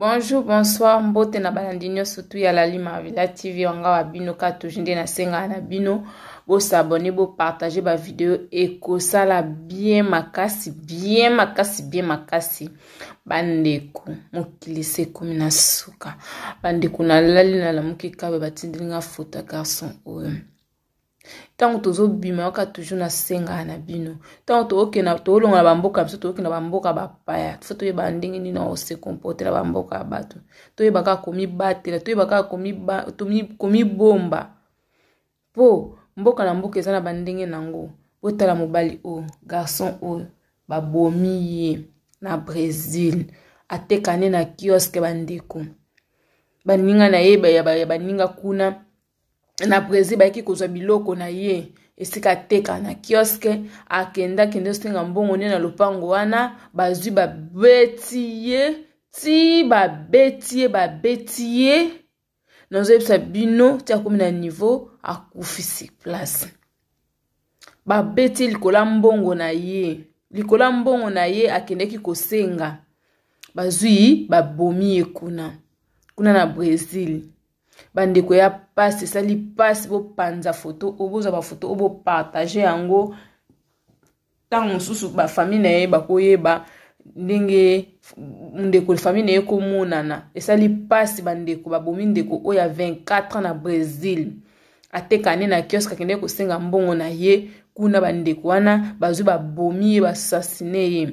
Bonjour, bonsoir, mbote na balandi nyonso tu ya Lali Marvila TV wanga wa bino ka toujours nde nasengaka na bino bosabone bopartage bavideo ekosala bien makasi bien makasi bien makasi bandeko mokili se ekomi na suka bandeko nalali nalamuki kabe batindeli nga foto ya garçon oyo ntango tozobima yoka toujours nasengaka na bino ntango tookenda toolongola bamboka biso tookenda bamboka bapaya so toyebaka ndenge nini ose comporte na bamboka ya bato toyeba kaka komibatela toyeba kaka komibomba mpo mboka na mboka eza na bandenge na yango botala mobali oyo garçon oyo babomi ye na brésil atekane na kioske bandeko baninga na ye ya baninga kuna na brésil bayaki kozwa biloko na ye esika ateka na kioske akenda kende osenga mbongo nde na lopango wana bazwi babeti ye ti babeti ye babeti ye nazoyebisa bino ti akomi na niveau akufisi place babeti ye likolo ya mbongo na ye likolo ya mbongo na ye akendeki kosenga bazwi babomi ye kuna kuna na brésil bandeko ya pasi esali pasi bopanza foto oyo bozwa bafoto oyo bopartage yango ntango mosusu bafamile na ye bakoyeba ndenge ndeko famille na ye komonana esali mpasi bandeko babomi ndeko oyo ya 24 ans na brésil ateka ne na kioske akendaki kosenga mbongo na ye kuna bandeko wana bazwi babomi ye basasine ye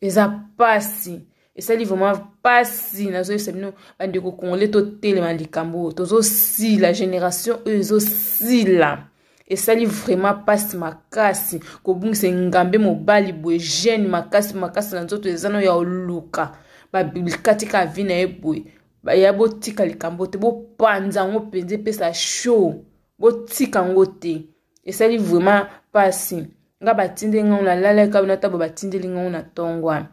eza pasi esali vraiment pasi nazoyebisa bino bandeko congolais totelema likambo oyo tozosila génération oyo ezosila esali vraiment pasi makasi kobungisa engambe mobali boye jeune makasi makasi na nzoto eza no ya oluka babikatika vi na ye boye ya botika likambo te bopanza yango mpenza epesa show botika yango te esali vraiment pasi nga batindeli ngai na lala ekabi na tabo batindeli ngai na tongo wana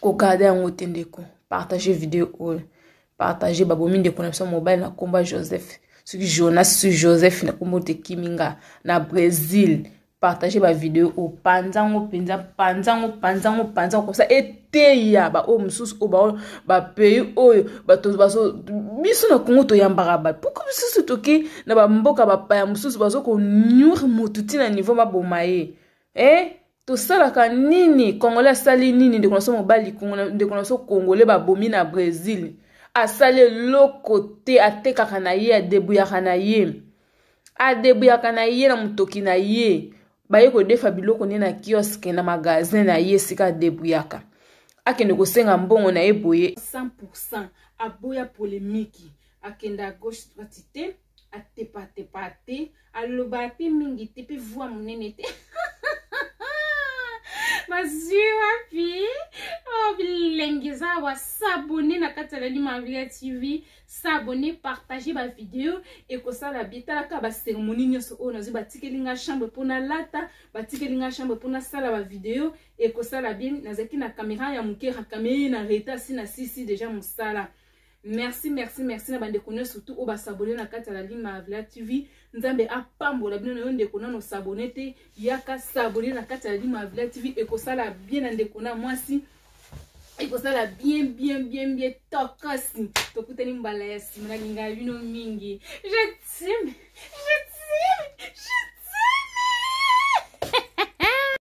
kogarde yango te ndeko partage video oyo partage babomi ndeko na biso mobali na nkomba joseph soki jonas su joseph na nkombo te kimi nga na brésil partage bavideo oyo panza ngo mpenza panza ngo panza ngo panza kosa teya baoyo mosusu oyo baoyo bapays oyo bato biso na kongo toyambaka bato poko mosusu toki na bamboka bapaya mosusu bazo konure motu ntina niveau baboma ye eh? tosalaka nini congolais asali nini ndeko na so mobali ndeko na so congolais babomi na bresil asali eloko te atekaka na ye adebriyaka na ye adebuyaka na ye na motoki na ye baye kodefa biloko ne na kioske na magasin na ye esika adebuyaka akende kosenga mbongo na ye boye 100 aboya polemiki akende a gauche droite te atepatepa te aloba pe mingi te pe voi monene te bazwi wapi oh, bilengi eza wasabone na kati ya lalima tv s'abonner partager ba video ekosala bien talaka ba cérémonie nyonso oyo nazwi batikeli nga chambre mpo nalata batikeli nga chambre mpo nasala ba video ekosala bien nazalaki na kamera ya moke rakameye na reta si na sisi deja mosala merci merci merci na bandeko nyonso surtout oyo basabone na kati ya la ligne maravilla tv nzambe apambola bino na yo ndeko nano sabone te yaka sabone na kati ya la ligne maravilla tv ekosala bien na ndeko na mwasi ekozala bien bien bien bien tokasi tokutani mbala ya nsima nalinga bino mingi je time je time je